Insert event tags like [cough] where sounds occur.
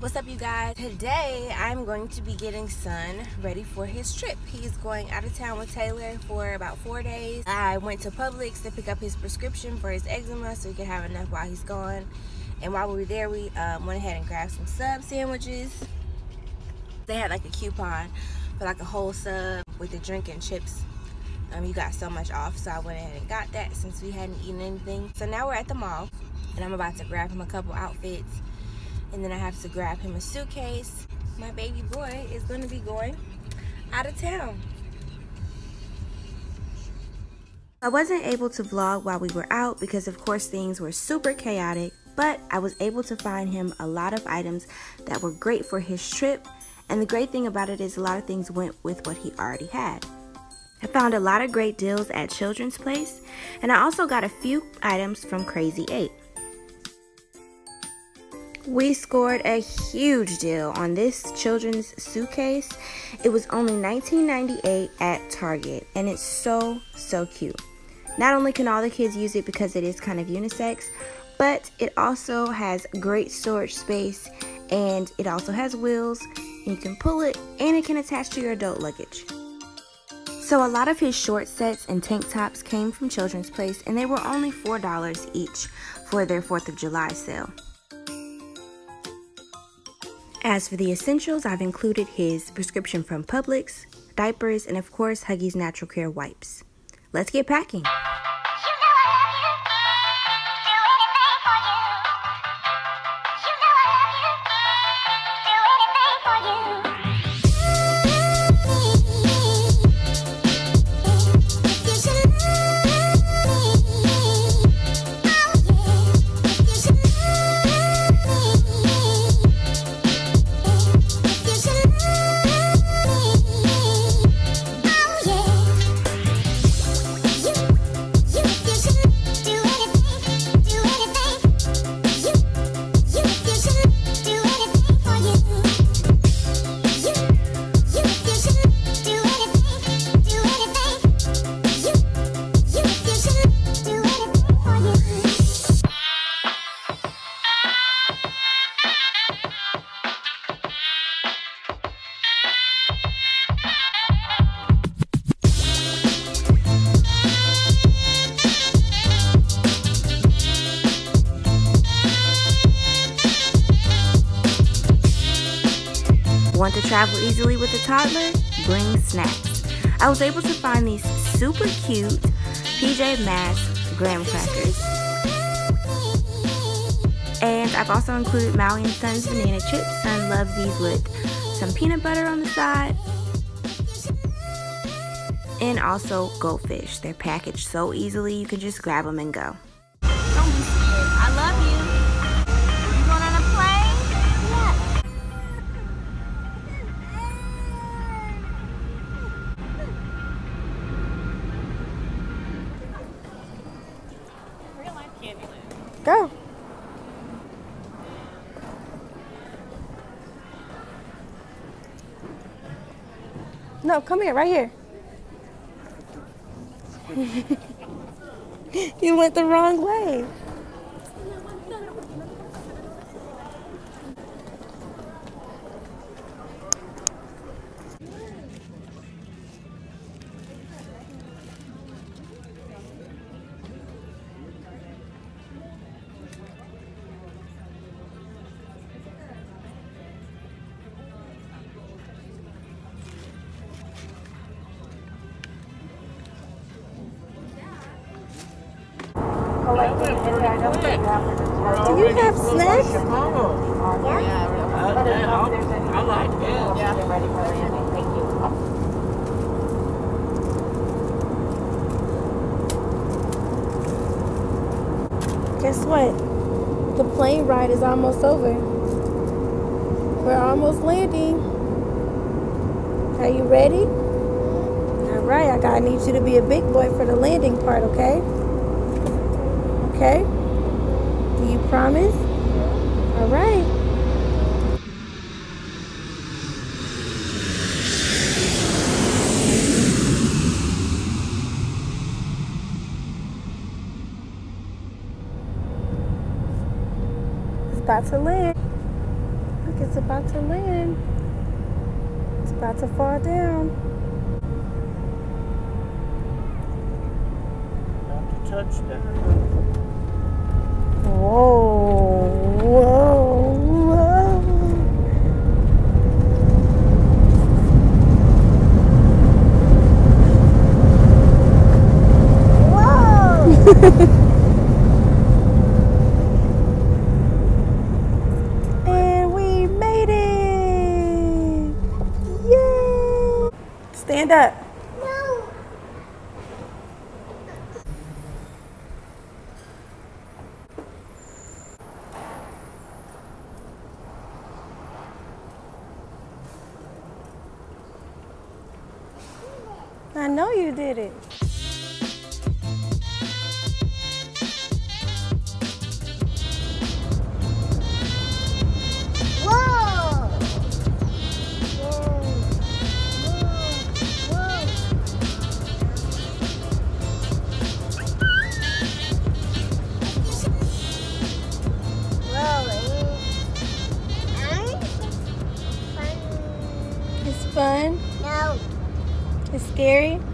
What's up you guys? Today I'm going to be getting Son ready for his trip. He's going out of town with Taylor for about four days. I went to Publix to pick up his prescription for his eczema so he can have enough while he's gone. And while we were there, we um, went ahead and grabbed some sub sandwiches. They had like a coupon for like a whole sub with the drink and chips. Um, you got so much off, so I went ahead and got that since we hadn't eaten anything. So now we're at the mall, and I'm about to grab him a couple outfits and then I have to grab him a suitcase. My baby boy is gonna be going out of town. I wasn't able to vlog while we were out because of course things were super chaotic, but I was able to find him a lot of items that were great for his trip. And the great thing about it is a lot of things went with what he already had. I found a lot of great deals at Children's Place, and I also got a few items from Crazy 8. We scored a huge deal on this children's suitcase. It was only $19.98 at Target and it's so, so cute. Not only can all the kids use it because it is kind of unisex, but it also has great storage space and it also has wheels you can pull it and it can attach to your adult luggage. So a lot of his short sets and tank tops came from Children's Place and they were only $4 each for their 4th of July sale. As for the essentials, I've included his prescription from Publix, diapers, and of course Huggies Natural Care wipes. Let's get packing. Want to travel easily with a toddler? Bring snacks. I was able to find these super cute PJ Masks graham crackers. And I've also included Maui and Son's banana chips. Son loves these with some peanut butter on the side. And also goldfish. They're packaged so easily you can just grab them and go. Go. No, come here, right here. [laughs] you went the wrong way. Do you have snacks? Yeah. I like it. Guess what? The plane ride is almost over. We're almost landing. Are you ready? All right, I gotta need you to be a big boy for the landing part, okay? Okay? Do you promise? All right. It's about to land. Look it's about to land. It's about to fall down. Touchdown. [laughs] and we made it! Yay! Stand up. I know you did it. Scary.